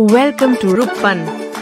Welcome to Ruppan.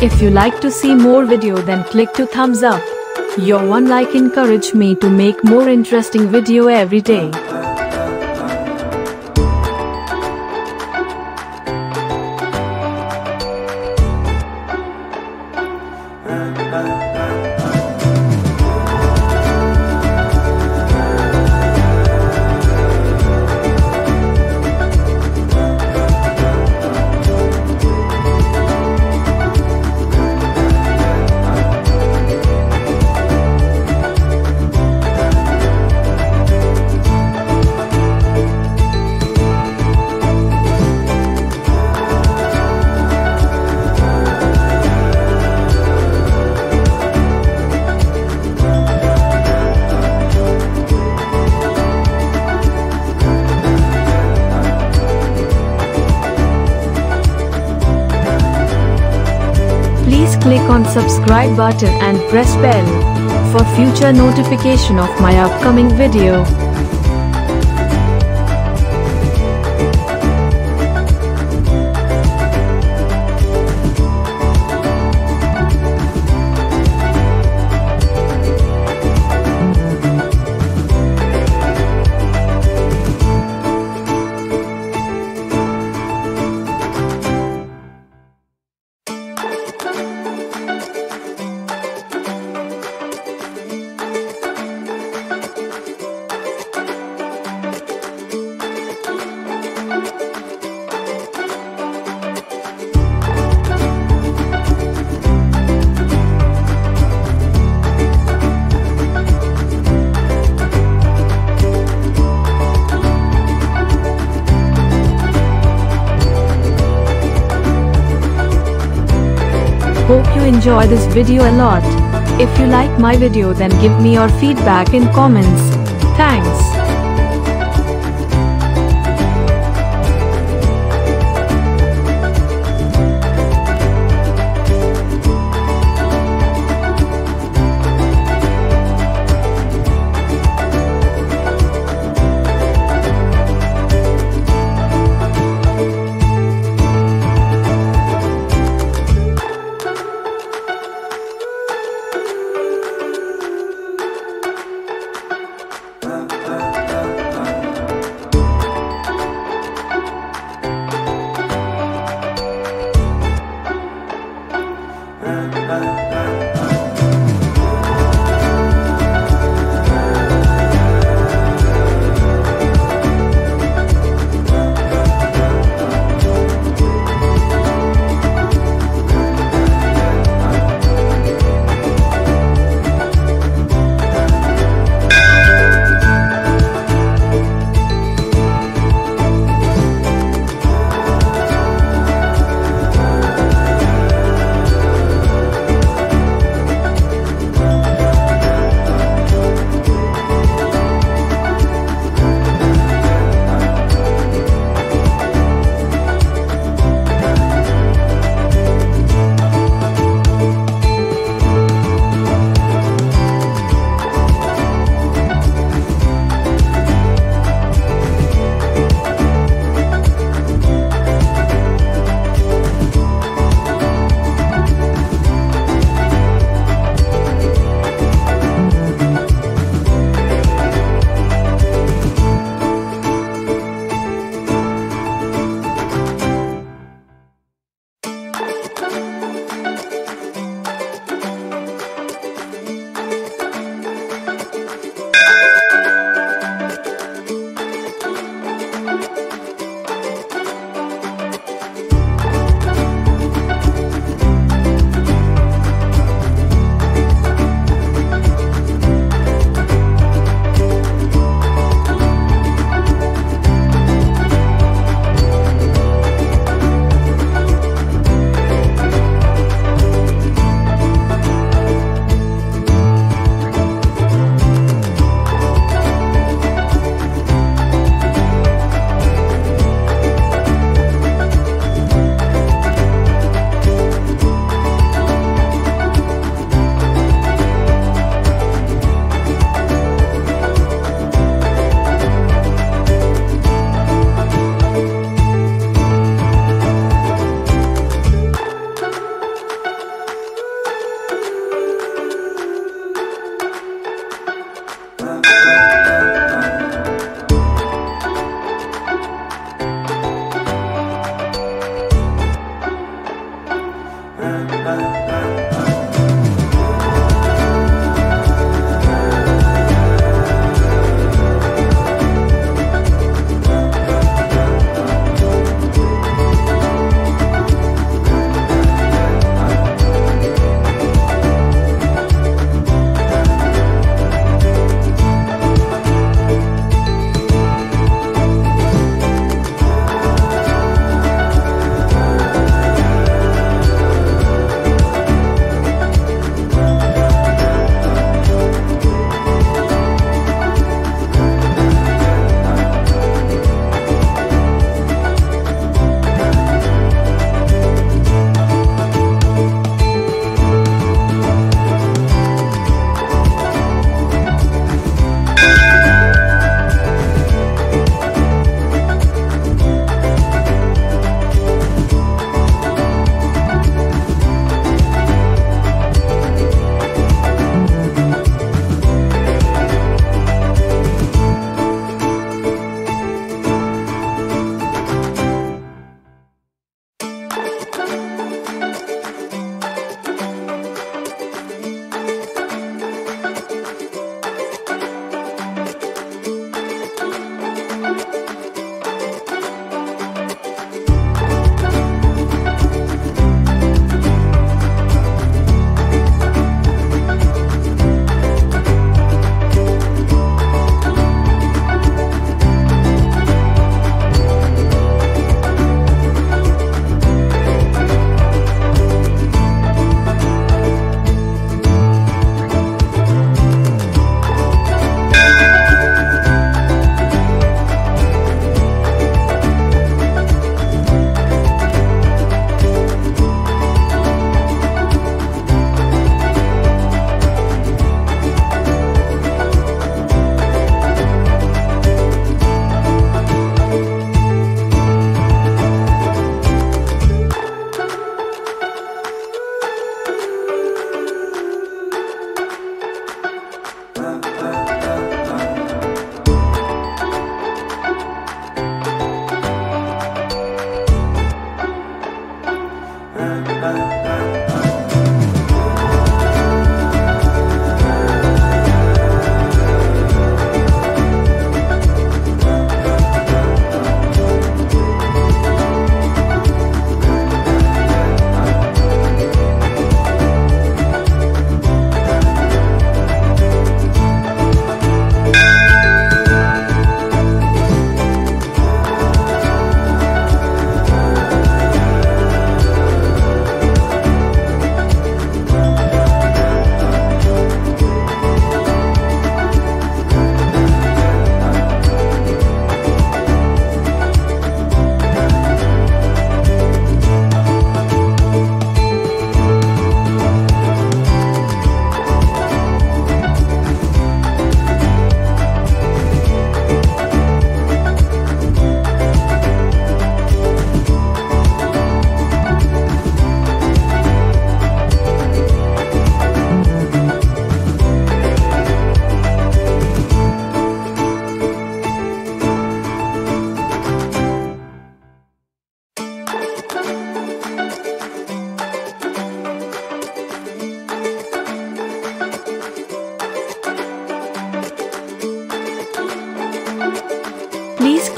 If you like to see more video then click to thumbs up. Your one like encourage me to make more interesting video every day. Please click on subscribe button and press bell for future notification of my upcoming video. Enjoy this video a lot. If you like my video then give me your feedback in comments. Thanks.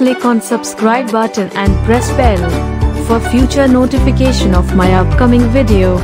Click on subscribe button and press bell for future notification of my upcoming video.